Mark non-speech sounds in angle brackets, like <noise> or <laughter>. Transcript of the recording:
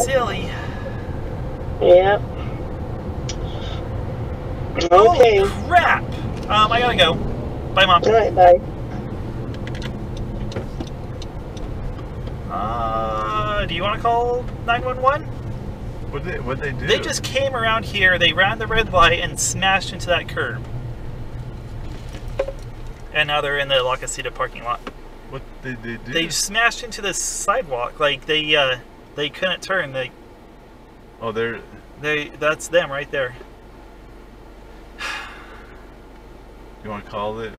Silly. Yep. Okay. Oh, crap. Um, I gotta go. Bye, Mom. All right, bye. Uh, do you want to call 911? What they what they do? They just came around here, they ran the red light and smashed into that curb. And now they're in the La Casita parking lot. what did they do? They smashed into the sidewalk. Like they uh they couldn't turn. They oh, they're they that's them right there. <sighs> you want to call it?